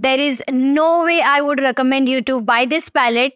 There is no way I would recommend you to buy this palette.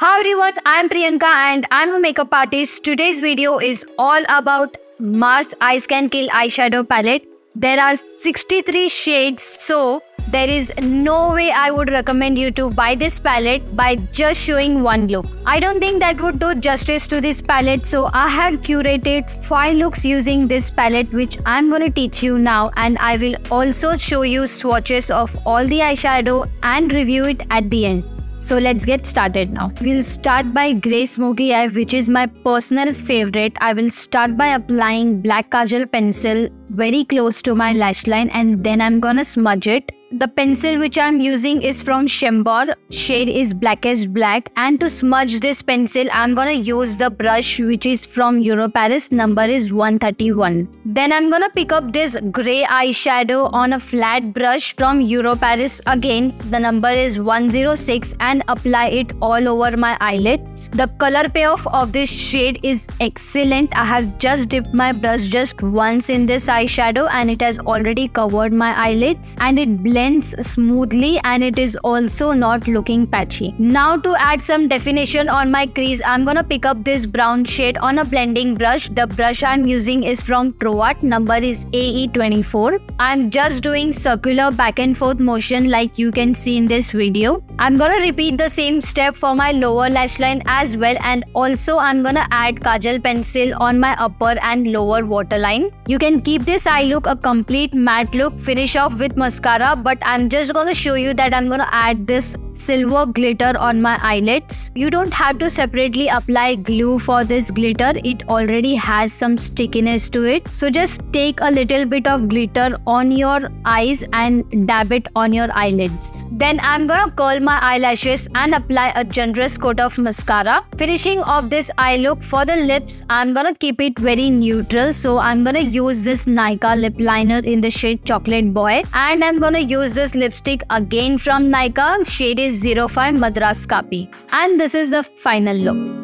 Hi everyone, I'm Priyanka and I'm a makeup artist. Today's video is all about Mars Eyes Can Kill eyeshadow palette. There are 63 shades, so there is no way I would recommend you to buy this palette by just showing one look. I don't think that would do justice to this palette, so I have curated 5 looks using this palette which I'm gonna teach you now and I will also show you swatches of all the eyeshadow and review it at the end. So let's get started now. We'll start by Grey Smoky Eye which is my personal favorite. I will start by applying black kajal pencil very close to my lash line and then I'm gonna smudge it the pencil which I'm using is from Chambor, shade is blackest black and to smudge this pencil I'm gonna use the brush which is from Europaris, number is 131. Then I'm gonna pick up this grey eyeshadow on a flat brush from Europaris again, the number is 106 and apply it all over my eyelids. The color payoff of this shade is excellent. I have just dipped my brush just once in this eyeshadow and it has already covered my eyelids and it blends smoothly and it is also not looking patchy. Now to add some definition on my crease, I'm gonna pick up this brown shade on a blending brush. The brush I'm using is from Pro Art, number is AE24. I'm just doing circular back and forth motion like you can see in this video. I'm gonna repeat the same step for my lower lash line as well and also I'm gonna add kajal pencil on my upper and lower waterline. You can keep this eye look a complete matte look, finish off with mascara but I'm just gonna show you that I'm gonna add this silver glitter on my eyelids. You don't have to separately apply glue for this glitter. It already has some stickiness to it. So just take a little bit of glitter on your eyes and dab it on your eyelids. Then I'm gonna curl my eyelashes and apply a generous coat of mascara. Finishing off this eye look for the lips, I'm gonna keep it very neutral. So I'm gonna use this Nykaa lip liner in the shade Chocolate Boy and I'm gonna use this lipstick again from Nykaa. Shade is 05 Madras Coffee. And this is the final look.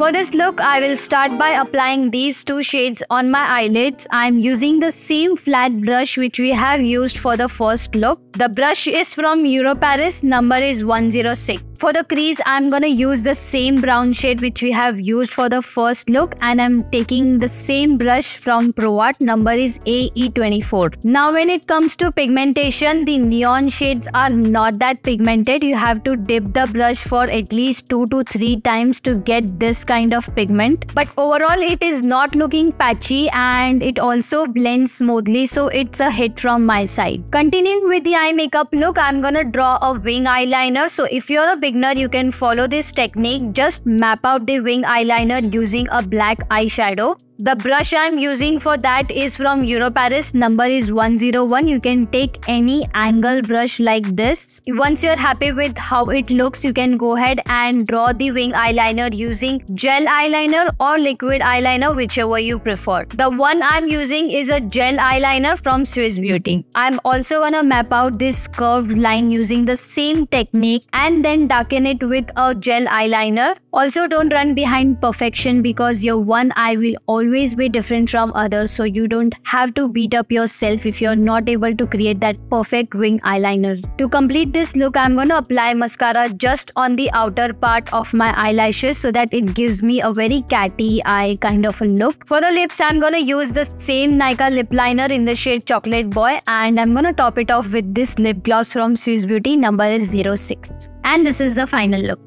For this look, I will start by applying these two shades on my eyelids. I'm using the same flat brush which we have used for the first look. The brush is from Europaris, number is 106. For the crease, I'm gonna use the same brown shade which we have used for the first look and I'm taking the same brush from Pro Art, number is AE24. Now when it comes to pigmentation, the neon shades are not that pigmented. You have to dip the brush for at least 2 to 3 times to get this kind of pigment. But overall, it is not looking patchy and it also blends smoothly so it's a hit from my side. Continuing with the eye makeup look, I'm gonna draw a wing eyeliner. So if you're a big beginner, you can follow this technique. Just map out the wing eyeliner using a black eyeshadow. The brush I'm using for that is from Europaris. Number is 101. You can take any angle brush like this. Once you're happy with how it looks, you can go ahead and draw the wing eyeliner using gel eyeliner or liquid eyeliner, whichever you prefer. The one I'm using is a gel eyeliner from Swiss Beauty. I'm also gonna map out this curved line using the same technique and then darken it with a gel eyeliner. Also, don't run behind perfection because your one eye will always be different from others so you don't have to beat up yourself if you're not able to create that perfect wing eyeliner. To complete this look, I'm to apply mascara just on the outer part of my eyelashes so that it gives me a very catty eye kind of a look. For the lips, I'm to use the same Nykaa lip liner in the shade Chocolate Boy and I'm to top it off with this lip gloss from Swiss Beauty number is 06. And this is the final look.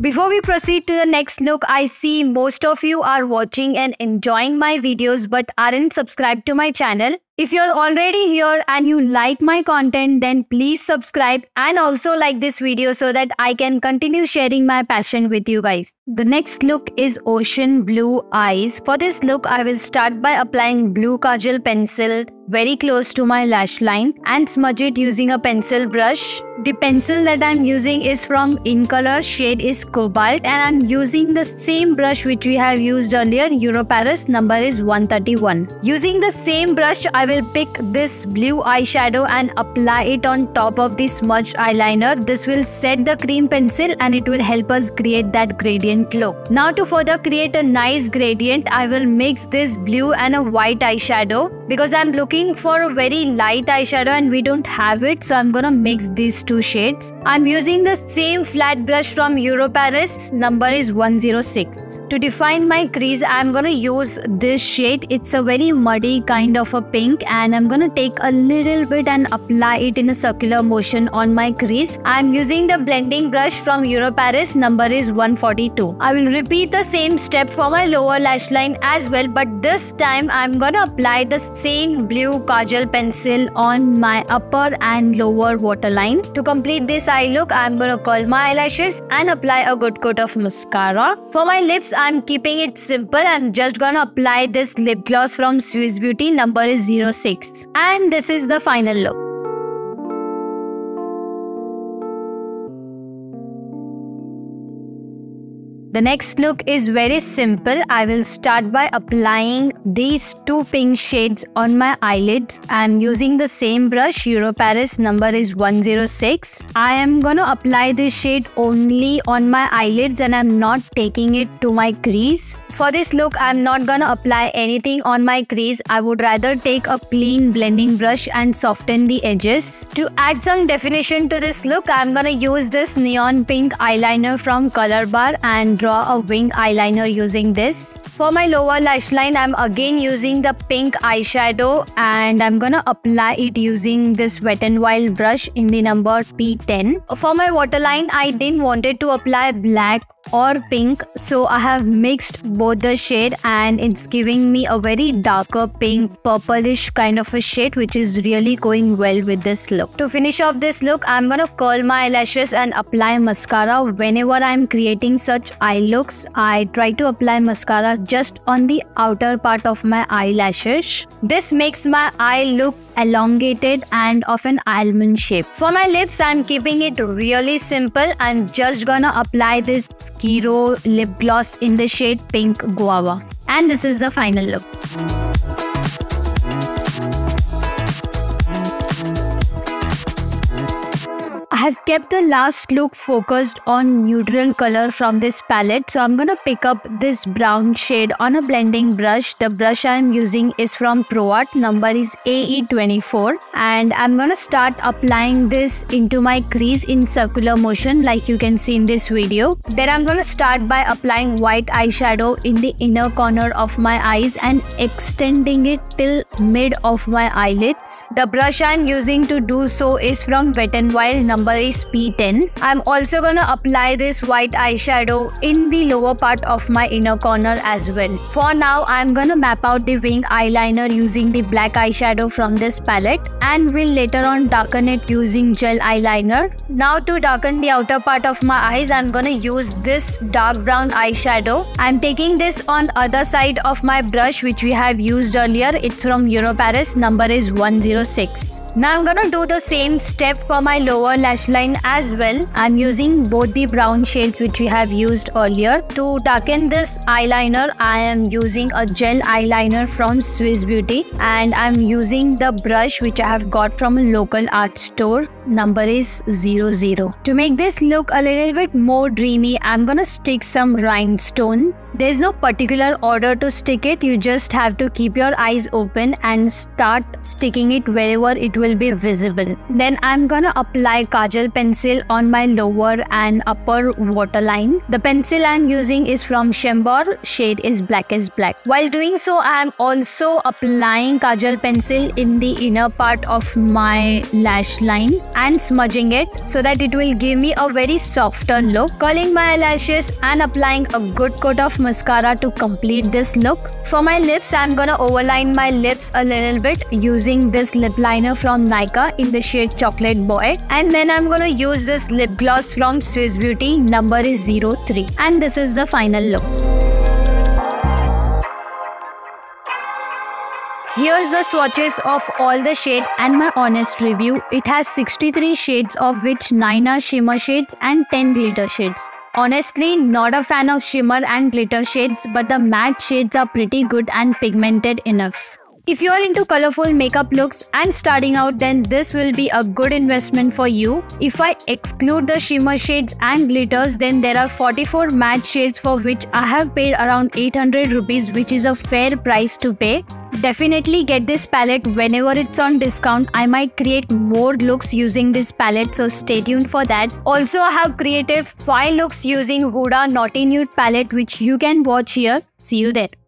Before we proceed to the next look, I see most of you are watching and enjoying my videos but aren't subscribed to my channel. If you're already here and you like my content, then please subscribe and also like this video so that I can continue sharing my passion with you guys. The next look is Ocean Blue Eyes. For this look, I will start by applying blue kajal pencil very close to my lash line and smudge it using a pencil brush. The pencil that I'm using is from Incolor, shade is Cobalt and I'm using the same brush which we have used earlier, Europaris, number is 131. Using the same brush, I will pick this blue eyeshadow and apply it on top of the smudged eyeliner. This will set the cream pencil and it will help us create that gradient look. Now to further create a nice gradient, I will mix this blue and a white eyeshadow because I'm looking for a very light eyeshadow and we don't have it. So I'm gonna mix these two shades. I'm using the same flat brush from Euro Paris Number is 106. To define my crease, I'm gonna use this shade. It's a very muddy kind of a pink and I'm gonna take a little bit and apply it in a circular motion on my crease. I'm using the blending brush from Euro Paris Number is 142. I will repeat the same step for my lower lash line as well but this time I'm gonna apply the same blue kajal pencil on my upper and lower waterline. To complete this eye look, I'm gonna curl my eyelashes and apply a good coat of mascara. For my lips, I'm keeping it simple. I'm just gonna apply this lip gloss from Swiss Beauty. Number is 06. And this is the final look. The next look is very simple. I will start by applying these two pink shades on my eyelids. I am using the same brush, Euro Paris number is 106. I am gonna apply this shade only on my eyelids and I'm not taking it to my crease. For this look, I'm not gonna apply anything on my crease. I would rather take a clean blending brush and soften the edges. To add some definition to this look, I'm gonna use this neon pink eyeliner from Color Bar and draw a wing eyeliner using this. For my lower lash line, I'm again using the pink eyeshadow and I'm gonna apply it using this Wet n Wild brush in the number P10. For my waterline, I didn't wanted to apply black or pink so I have mixed both the shade and it's giving me a very darker pink purplish kind of a shade which is really going well with this look. To finish off this look I'm gonna curl my eyelashes and apply mascara. Whenever I'm creating such eye looks I try to apply mascara just on the outer part of my eyelashes. This makes my eye look elongated and of an almond shape. For my lips, I'm keeping it really simple. I'm just gonna apply this Kiro lip gloss in the shade Pink Guava. And this is the final look. Have kept the last look focused on neutral color from this palette. So I'm going to pick up this brown shade on a blending brush. The brush I'm using is from Pro Art. Number is AE24. And I'm going to start applying this into my crease in circular motion like you can see in this video. Then I'm going to start by applying white eyeshadow in the inner corner of my eyes and extending it till mid of my eyelids. The brush I'm using to do so is from Wet n Wild number number is P10. I'm also gonna apply this white eyeshadow in the lower part of my inner corner as well. For now, I'm gonna map out the wing eyeliner using the black eyeshadow from this palette and will later on darken it using gel eyeliner. Now to darken the outer part of my eyes, I'm gonna use this dark brown eyeshadow. I'm taking this on other side of my brush which we have used earlier. It's from Europaris, number is 106. Now I'm gonna do the same step for my lower lash line as well. I'm using both the brown shades which we have used earlier. To darken this eyeliner, I am using a gel eyeliner from Swiss Beauty and I'm using the brush which I have got from a local art store. Number is 00. To make this look a little bit more dreamy, I'm gonna stick some rhinestone there's no particular order to stick it, you just have to keep your eyes open and start sticking it wherever it will be visible. Then I'm gonna apply kajal pencil on my lower and upper waterline. The pencil I'm using is from Chambor, shade is blackest black. While doing so, I'm also applying kajal pencil in the inner part of my lash line and smudging it so that it will give me a very softer look. Curling my eyelashes and applying a good coat of mascara to complete this look. For my lips, I'm gonna overline my lips a little bit using this lip liner from Nykaa in the shade Chocolate Boy. And then I'm gonna use this lip gloss from Swiss Beauty, number is 03. And this is the final look. Here's the swatches of all the shade and my honest review. It has 63 shades of which 9 are shimmer shades and 10 glitter shades. Honestly, not a fan of shimmer and glitter shades, but the matte shades are pretty good and pigmented enough. If you are into colorful makeup looks and starting out then this will be a good investment for you. If I exclude the shimmer shades and glitters then there are 44 matte shades for which I have paid around 800 rupees which is a fair price to pay. Definitely get this palette whenever it's on discount. I might create more looks using this palette so stay tuned for that. Also I have created 5 looks using Huda Naughty Nude palette which you can watch here. See you there.